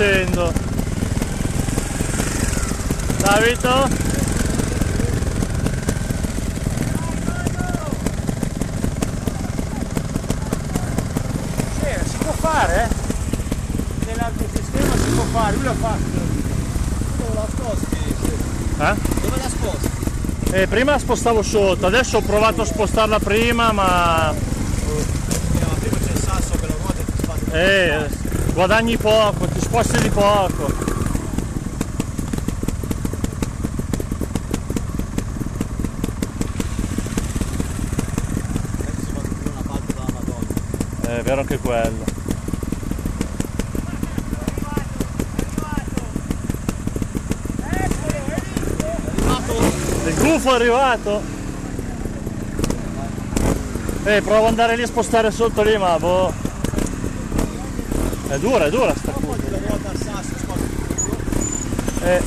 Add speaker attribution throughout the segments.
Speaker 1: facendo? Davito?
Speaker 2: Sì, si può fare, eh? Nell'altro sistema si può fare, lui l'ha fatto.
Speaker 3: Dove la sposti?
Speaker 1: Eh?
Speaker 3: Dove la sposti?
Speaker 1: Eh, prima la spostavo sotto, adesso ho provato a spostarla prima ma
Speaker 3: No, prima c'è il sasso che lo ruota e ti
Speaker 1: eh, guadagni poco, ti sposti di poco.
Speaker 3: Madonna.
Speaker 1: È vero anche quello. Il gufo è arrivato? Eh, provo ad andare lì a spostare sotto lì, ma boh. È dura, è dura sta
Speaker 3: più.
Speaker 1: eh.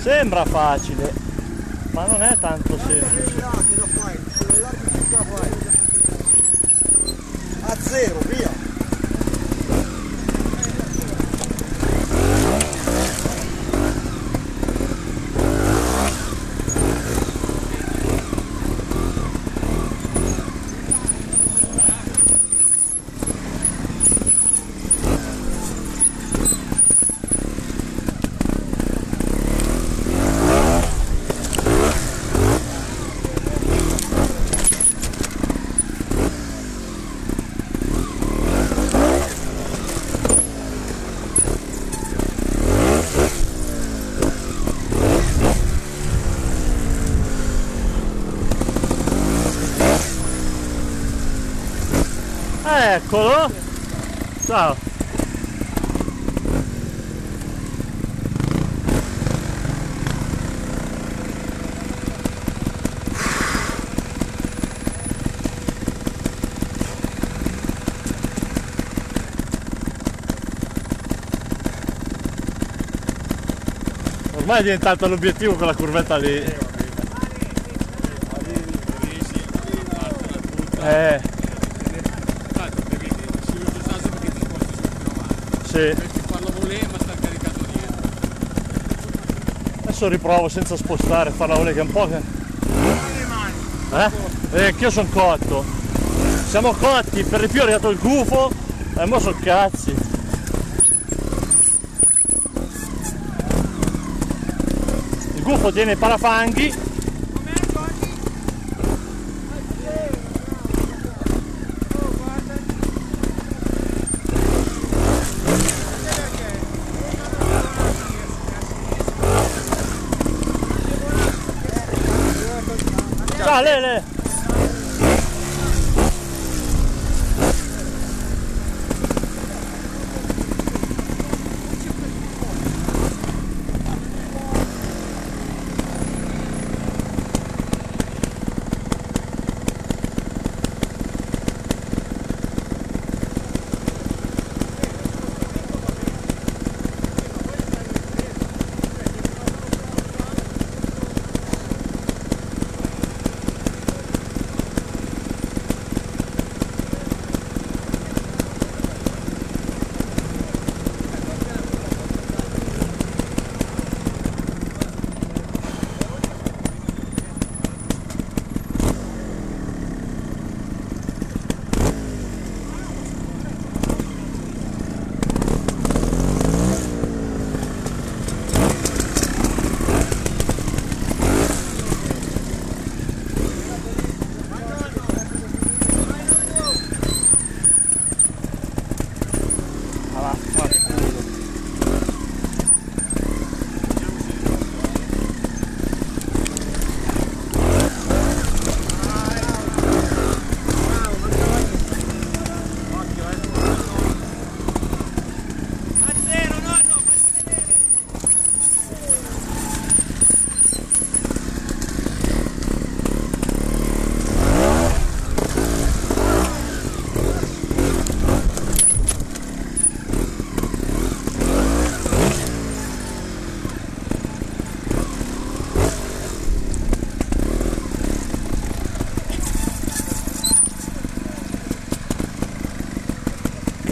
Speaker 1: Sembra facile, ma non è tanto semplice.
Speaker 3: A zero, via.
Speaker 1: Eccolo! Ciao! Ormai è diventato l'obiettivo quella curvetta lì. Eh,
Speaker 4: Tanto devi si usa il sasso perché ti sposti sul Invece farlo volere ma sta caricato dietro.
Speaker 1: Adesso riprovo senza spostare, farla volere che è un po' che... Eh? Eh, anch'io sono cotto. Siamo cotti, per di più è arrivato il gufo e mo sono cazzi. Il gufo tiene i parafanghi. Ciao Lele!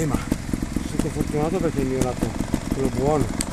Speaker 2: Ma sono fortunato perché il mio lato quello buono.